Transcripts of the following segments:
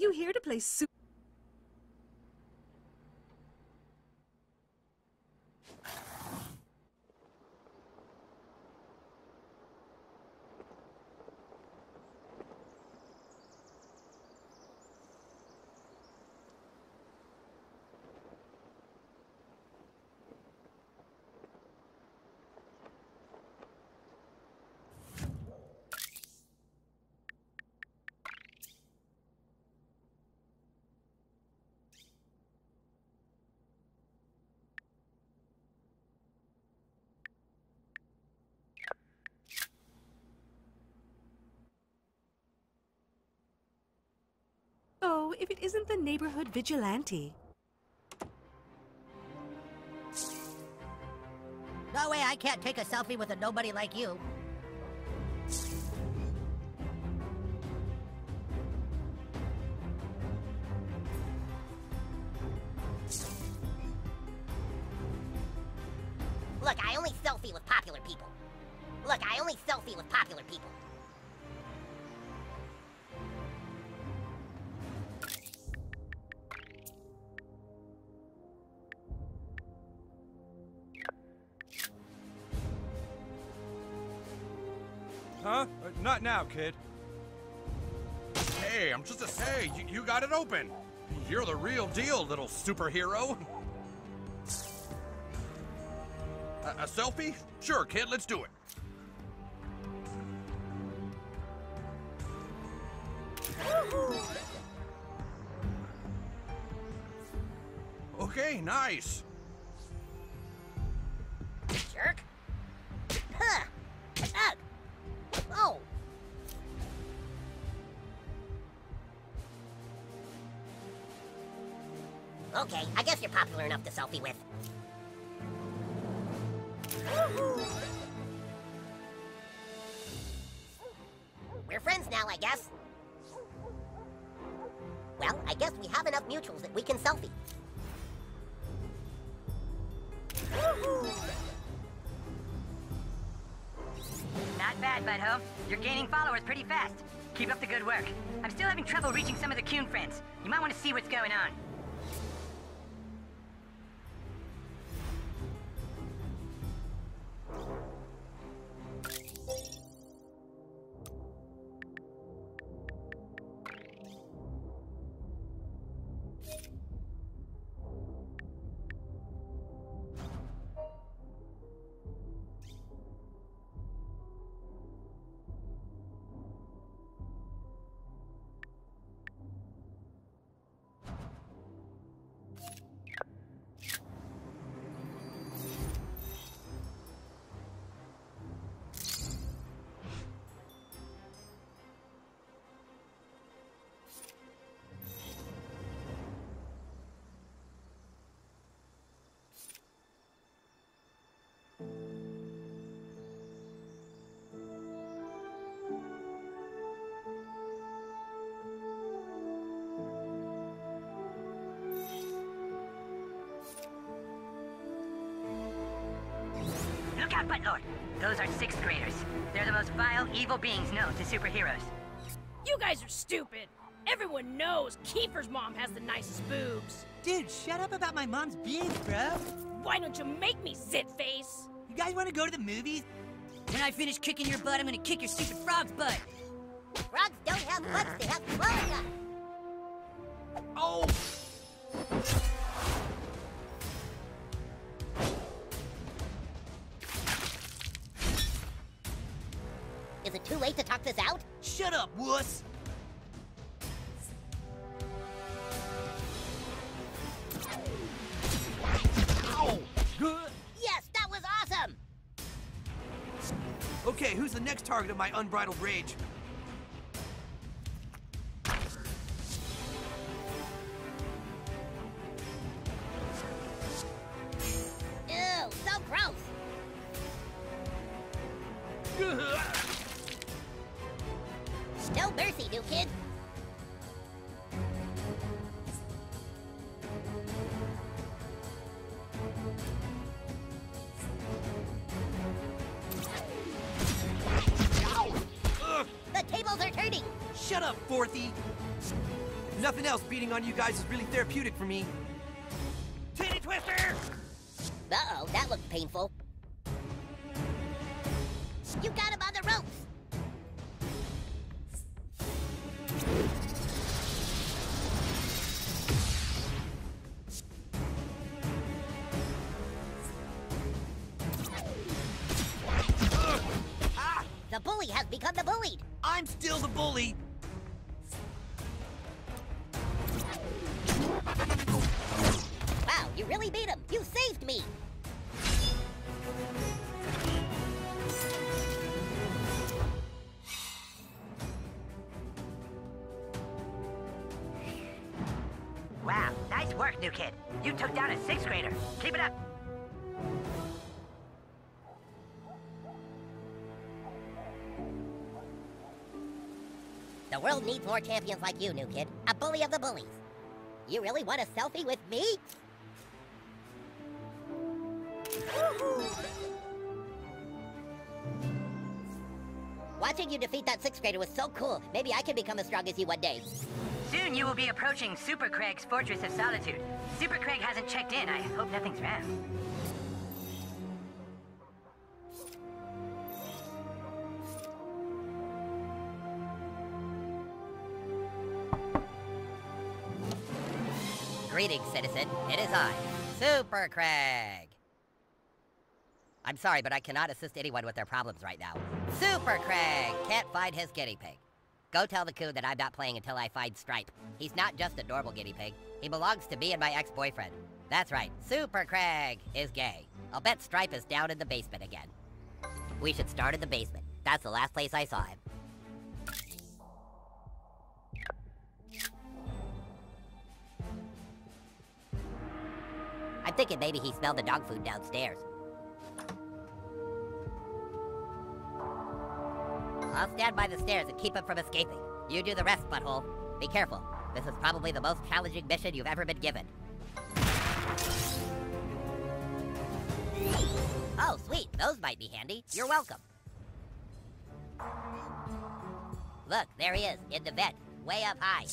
You here to play su- If it isn't the neighborhood vigilante. No way I can't take a selfie with a nobody like you. Look, I only selfie with popular people. Look, I only selfie with popular people. Huh? Uh, not now, kid. Hey, I'm just a hey, you, you got it open. You're the real deal, little superhero. A, a selfie? Sure, kid, let's do it. Okay, nice. Guess. Well, I guess we have enough mutuals that we can selfie. Not bad, Butthole. You're gaining followers pretty fast. Keep up the good work. I'm still having trouble reaching some of the Coon friends. You might want to see what's going on. Look out, Buttlord! Those are sixth graders. They're the most vile, evil beings known to superheroes. You guys are stupid. Everyone knows Kiefer's mom has the nicest boobs. Dude, shut up about my mom's boobs, bro. Why don't you make me, zit face? You guys want to go to the movies? When I finish kicking your butt, I'm gonna kick your stupid frog's butt. Frogs don't have butts, they have late to talk this out? Shut up, wuss. Oh, Ow! Yes, that was awesome! Okay, who's the next target of my unbridled rage? Shut up, Fourthy. Nothing else beating on you guys is really therapeutic for me. Titty twister! Uh-oh, that looked painful. You got him on the ropes! Wow, nice work, new kid. You took down a sixth grader. Keep it up. The world needs more champions like you, new kid. A bully of the bullies. You really want a selfie with me? Watching you defeat that sixth grader was so cool. Maybe I can become as strong as you one day. Soon you will be approaching Super Craig's Fortress of Solitude. Super Craig hasn't checked in. I hope nothing's wrong. Greetings, citizen. It is I, Super Craig. I'm sorry, but I cannot assist anyone with their problems right now. Super Craig can't find his guinea pig. Go tell the coon that I'm not playing until I find Stripe. He's not just a normal guinea pig. He belongs to me and my ex-boyfriend. That's right, Super Craig is gay. I'll bet Stripe is down in the basement again. We should start in the basement. That's the last place I saw him. I'm thinking maybe he smelled the dog food downstairs. I'll stand by the stairs and keep him from escaping. You do the rest, butthole. Be careful. This is probably the most challenging mission you've ever been given. Oh, sweet. Those might be handy. You're welcome. Look, there he is, in the vent, way up high.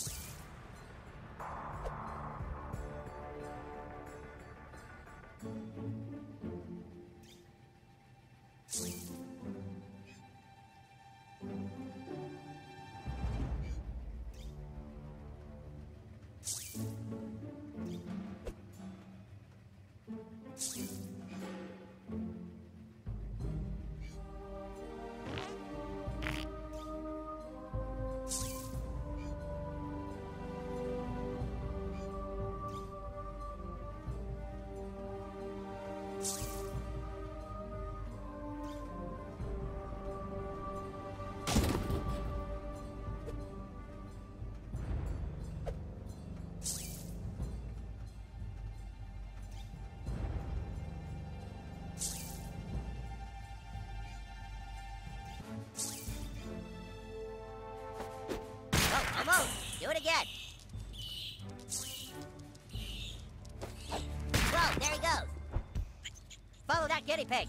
Guinea pig.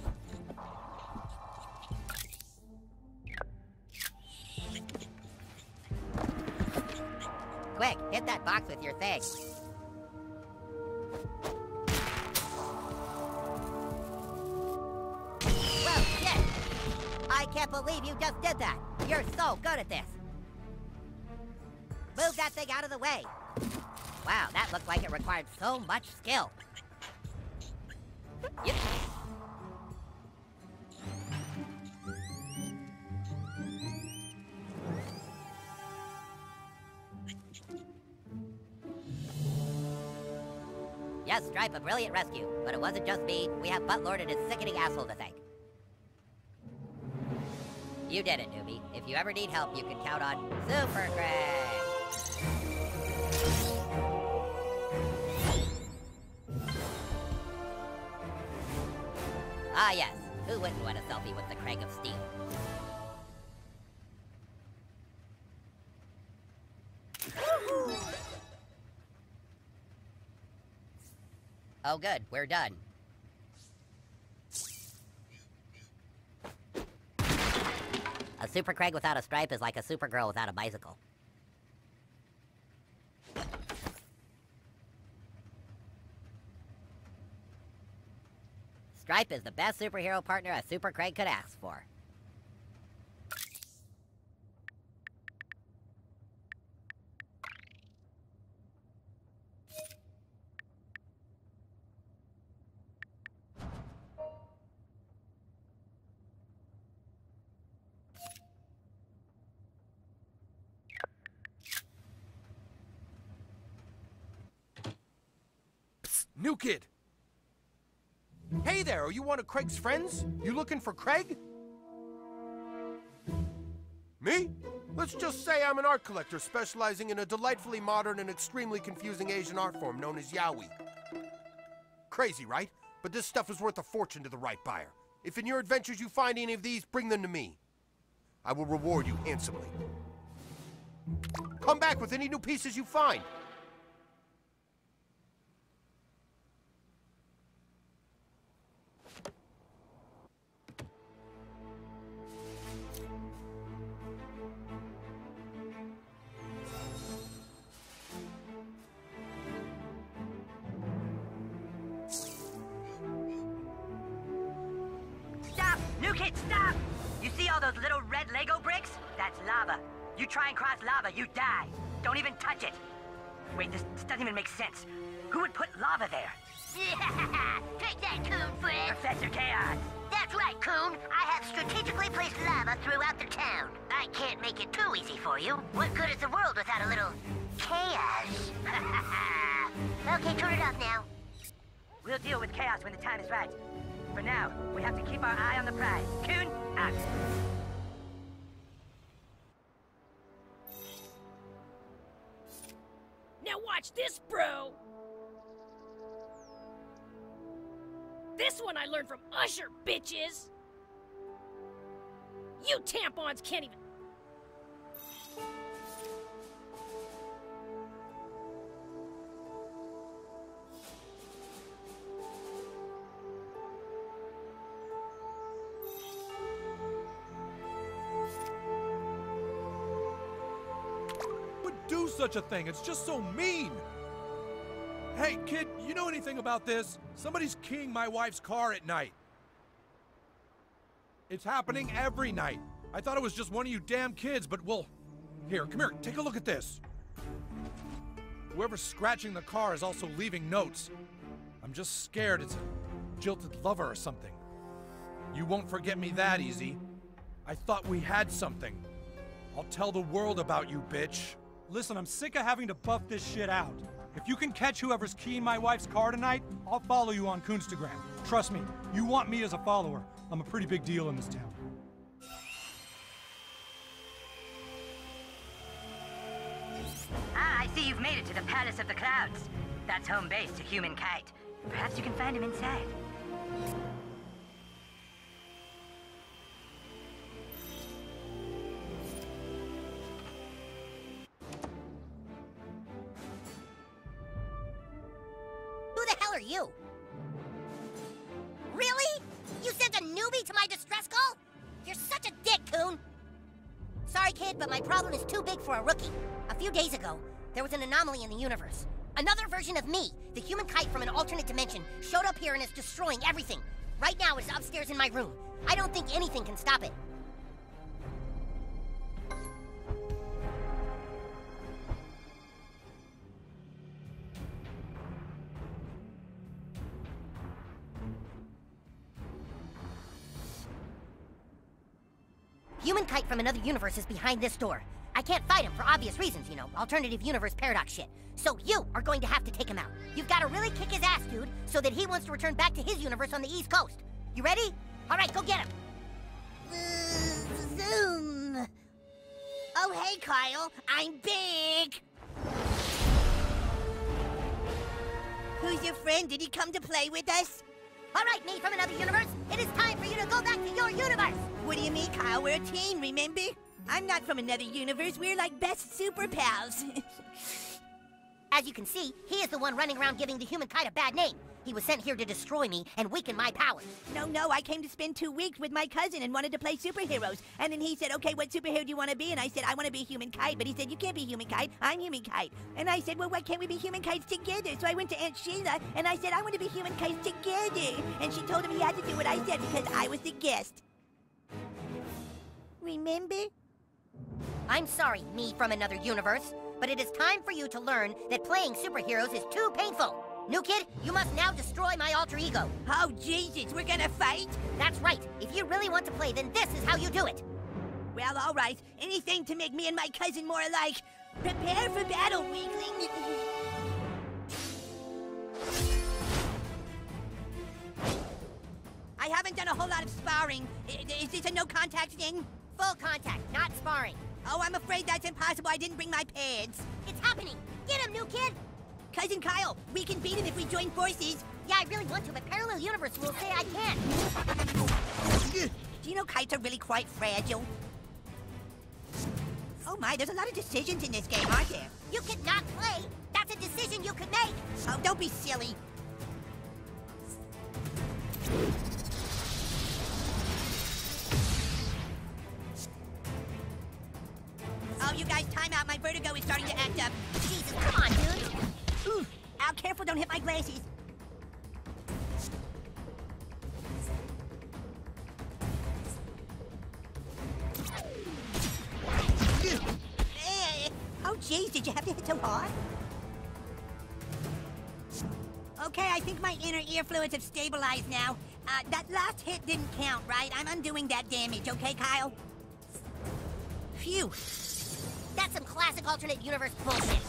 Quick, hit that box with your thing. Well, shit! I can't believe you just did that. You're so good at this. Move that thing out of the way. Wow, that looked like it required so much skill. You- Yes, Stripe, a brilliant rescue. But it wasn't just me. We have Buttlord and his sickening asshole to thank. You did it, newbie. If you ever need help, you can count on Super Craig. Ah, yes. Who wouldn't want a selfie with the Craig of Steel? Oh good, we're done. A Super Craig without a stripe is like a Supergirl without a bicycle. Stripe is the best superhero partner a Super Craig could ask for. New kid. Hey there, are you one of Craig's friends? You looking for Craig? Me? Let's just say I'm an art collector specializing in a delightfully modern and extremely confusing Asian art form known as yaoi. Crazy, right? But this stuff is worth a fortune to the right buyer. If in your adventures you find any of these, bring them to me. I will reward you handsomely. Come back with any new pieces you find. Those little red Lego bricks? That's lava. You try and cross lava, you die. Don't even touch it. Wait, this, this doesn't even make sense. Who would put lava there? Take that, Coon friend. Professor Chaos. That's right, Coon. I have strategically placed lava throughout the town. I can't make it too easy for you. What good is the world without a little chaos? okay, turn it off now. We'll deal with chaos when the time is right. For now, we have to keep our eye on the prize. Coon, out. Watch this, bro! This one I learned from Usher, bitches! You tampons can't even... such a thing? It's just so mean. Hey, kid, you know anything about this? Somebody's keying my wife's car at night. It's happening every night. I thought it was just one of you damn kids, but well, here, come here, take a look at this. Whoever's scratching the car is also leaving notes. I'm just scared it's a jilted lover or something. You won't forget me that easy. I thought we had something. I'll tell the world about you, bitch. Listen, I'm sick of having to buff this shit out. If you can catch whoever's keying my wife's car tonight, I'll follow you on Coonstagram. Trust me, you want me as a follower. I'm a pretty big deal in this town. Ah, I see you've made it to the Palace of the Clouds. That's home base to Human Kite. Perhaps you can find him inside. Problem is too big for a rookie. A few days ago, there was an anomaly in the universe. Another version of me, the human kite from an alternate dimension, showed up here and is destroying everything. Right now, it's upstairs in my room. I don't think anything can stop it. From another universe is behind this door. I can't fight him for obvious reasons, you know, alternative universe paradox shit. So you are going to have to take him out. You've got to really kick his ass, dude, so that he wants to return back to his universe on the East Coast. You ready? All right, go get him. zoom. Oh, hey, Kyle. I'm big. Who's your friend? Did he come to play with us? All right, me from another universe. It is time for you to go back to your universe. What do you mean, Kyle? We're a team, remember? I'm not from another universe. We're like best super pals. As you can see, he is the one running around giving the human kite a bad name. He was sent here to destroy me and weaken my powers. No, no, I came to spend two weeks with my cousin and wanted to play superheroes. And then he said, okay, what superhero do you want to be? And I said, I want to be Human Kite. But he said, you can't be Human Kite. I'm Human Kite. And I said, well, why can't we be Human Kites together? So I went to Aunt Sheila and I said, I want to be Human Kites together. And she told him he had to do what I said because I was the guest. Remember? I'm sorry, me from another universe, but it is time for you to learn that playing superheroes is too painful. New kid, you must now destroy my alter ego. Oh, Jesus, we're gonna fight? That's right. If you really want to play, then this is how you do it. Well, all right. Anything to make me and my cousin more alike. Prepare for battle, weakling. I haven't done a whole lot of sparring. Is this a no contact thing? Full contact, not sparring. Oh, I'm afraid that's impossible. I didn't bring my pads. It's happening. Get him, new kid. Cousin Kyle, we can beat him if we join forces. Yeah, I really want to, but parallel universe rules say I can't. Do you know kites are really quite fragile? Oh my, there's a lot of decisions in this game, aren't there? You could not play. That's a decision you could make. Oh, don't be silly. Oh, you guys, time out. My vertigo is starting to act up. Jesus, come on, dude. Ooh, ow, careful, don't hit my glasses. Oh, jeez, did you have to hit so hard? Okay, I think my inner ear fluids have stabilized now. Uh, that last hit didn't count, right? I'm undoing that damage, okay, Kyle? Phew. That's some classic alternate universe bullshit.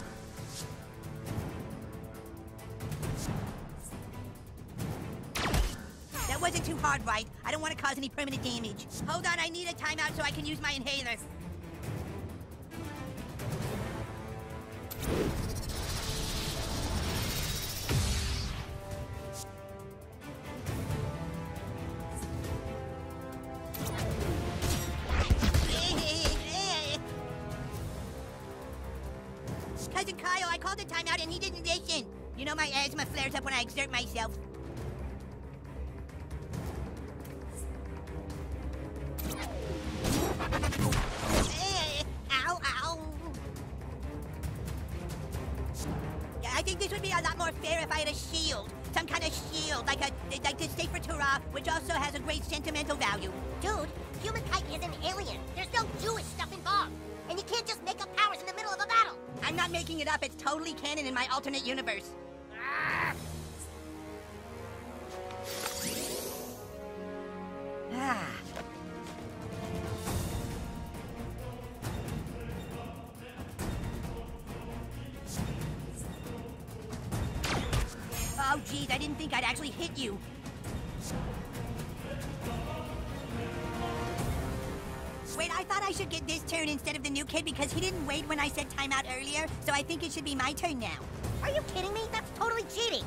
Hard, right? I don't want to cause any permanent damage. Hold on, I need a timeout so I can use my inhaler. Cousin Kyle, I called a timeout and he didn't listen. You know my asthma flares up when I exert myself. Ow, ow. I think this would be a lot more fair if I had a shield. Some kind of shield, like a like the Sefer Torah, which also has a great sentimental value. Dude, human kite is an alien. There's no Jewish stuff involved. And you can't just make up powers in the middle of a battle. I'm not making it up, it's totally canon in my alternate universe. Ah. Hit you. Wait, I thought I should get this turn instead of the new kid because he didn't wait when I said timeout earlier, so I think it should be my turn now. Are you kidding me? That's totally cheating.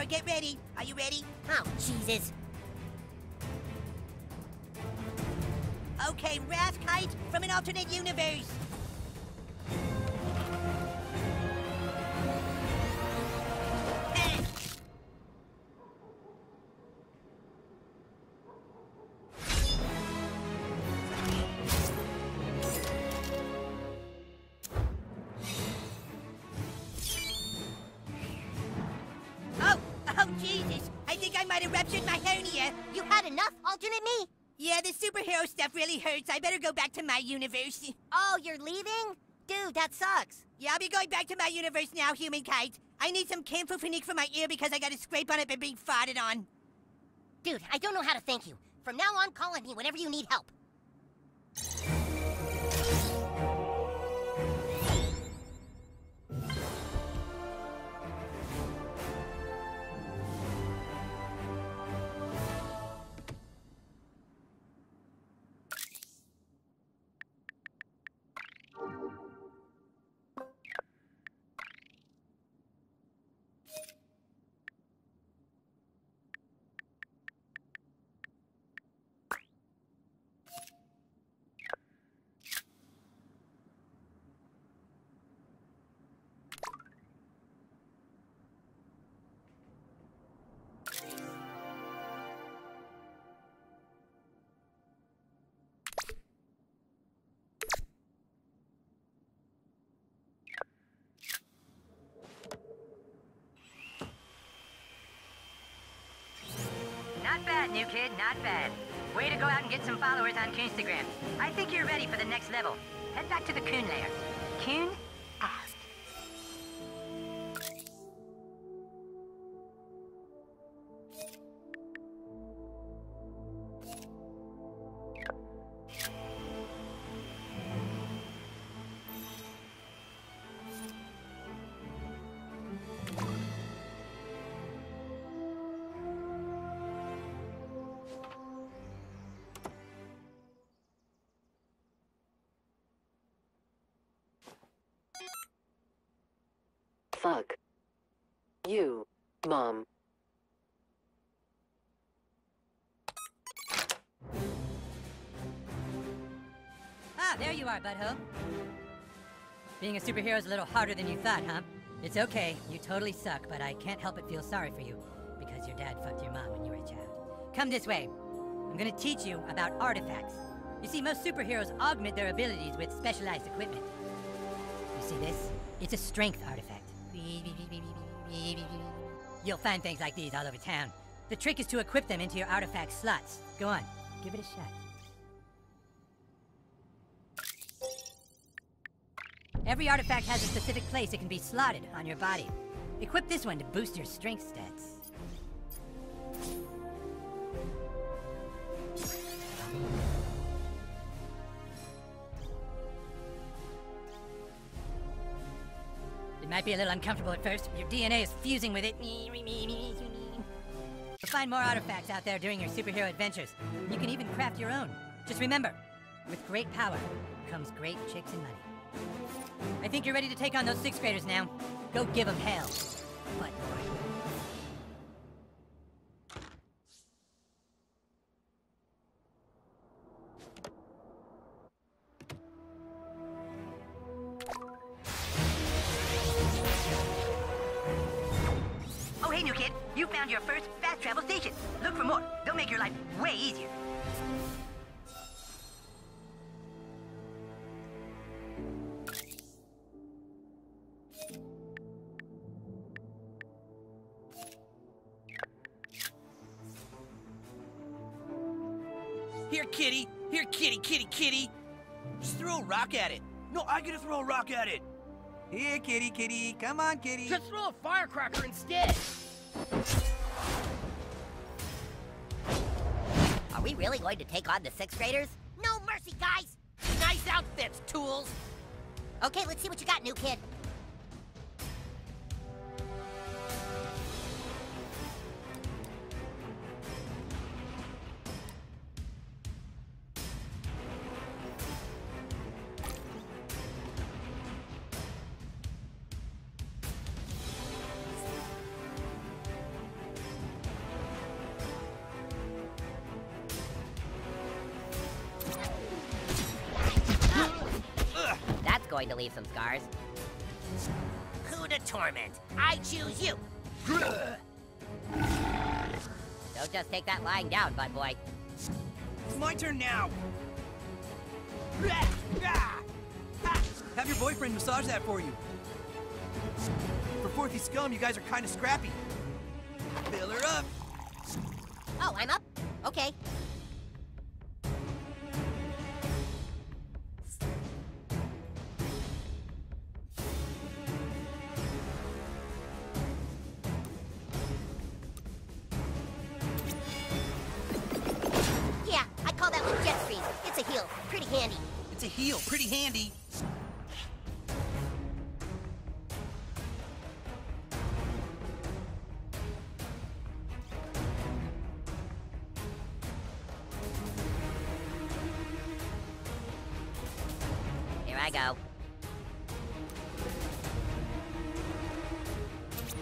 Power. Get ready. Are you ready? Oh, Jesus. Okay, Wrath Kite from an alternate universe. Hurts. I better go back to my universe. Oh, you're leaving? Dude, that sucks. Yeah, I'll be going back to my universe now, human kite. I need some camphor for my ear because I got a scrape on it by being farted on. Dude, I don't know how to thank you. From now on, call on me whenever you need help. Not bad, new kid, not bad. Way to go out and get some followers on Coonstagram. I think you're ready for the next level. Head back to the Coon lair. Coon You butthole. Being a superhero is a little harder than you thought, huh? It's okay, you totally suck, but I can't help but feel sorry for you because your dad fucked your mom when you were a child. Come this way. I'm gonna teach you about artifacts. You see, most superheroes augment their abilities with specialized equipment. You see this? It's a strength artifact. You'll find things like these all over town. The trick is to equip them into your artifact slots. Go on, give it a shot. Every artifact has a specific place it can be slotted on your body. Equip this one to boost your strength stats. It might be a little uncomfortable at first. Your DNA is fusing with it. You'll find more artifacts out there during your superhero adventures. You can even craft your own. Just remember, with great power comes great chicks and money. I think you're ready to take on those sixth graders now. Go give them hell. But gotta throw a rock at it. Here, kitty, kitty. Come on, kitty. Just throw a firecracker instead. Are we really going to take on the sixth graders? No mercy, guys! Nice outfits, tools. Okay, let's see what you got, new kid. Choose you. Don't just take that lying down, bud boy. It's my turn now. Have your boyfriend massage that for you. For Fourthy Scum, you guys are kind of scrappy. Fill her up. Oh, I'm up? Okay.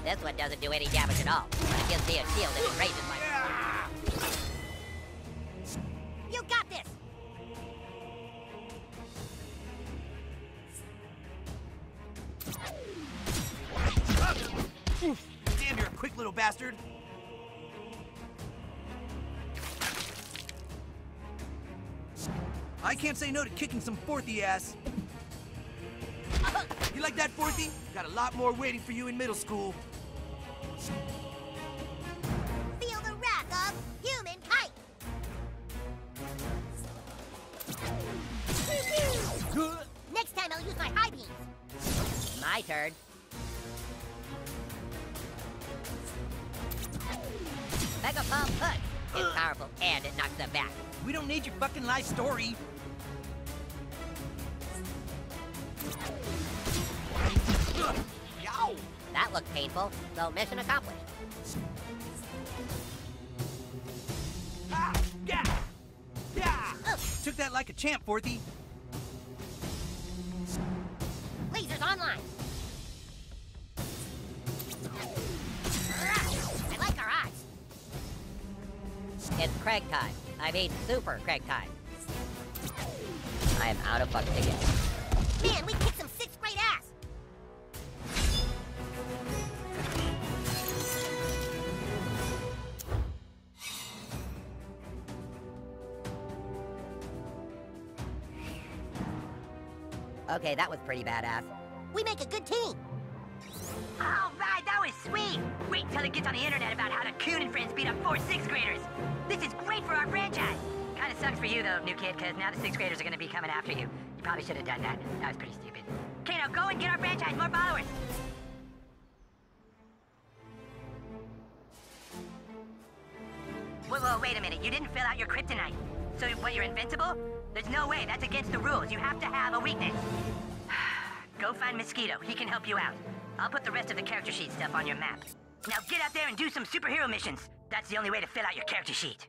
This one doesn't do any damage at all, but it gives me a shield and it raises my... You got this! Damn, you're a quick little bastard. I can't say no to kicking some fourthy ass. You like that, fourthy? Got a lot more waiting for you in middle school. Feel the wrath of Human Kite! Next time I'll use my high beams. My turn. Mega Palm Punch is powerful and it knocks them back. We don't need your fucking life story. Yow! That looked painful, so mission accomplished. Ah! Yeah! Yeah! Took that like a champ, Fourthy. Lasers online. I like our odds. It's Craig time. I mean, Super Craig time. I am out of fucks again. Man, we Okay, that was pretty badass. We make a good team. All right, that was sweet. Wait till it gets on the internet about how the Coon and friends beat up four sixth graders. This is great for our franchise. Kind of sucks for you, though, new kid, because now the sixth graders are to be coming after you. You probably should have done that. That was pretty stupid. Okay, now go and get our franchise more followers. Whoa, whoa, wait a minute. You didn't fill out your kryptonite. So, what, you're invincible? There's no way. That's against the rules. You have to have a weakness. Go find Mosquito. He can help you out. I'll put the rest of the character sheet stuff on your map. Now get out there and do some superhero missions. That's the only way to fill out your character sheet.